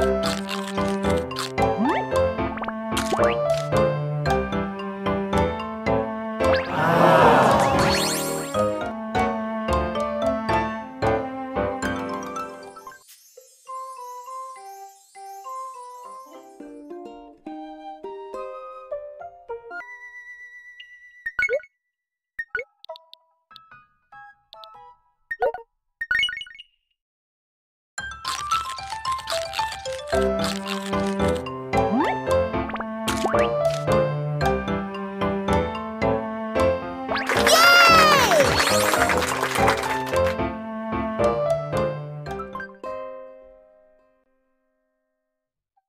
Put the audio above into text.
Thank you. What?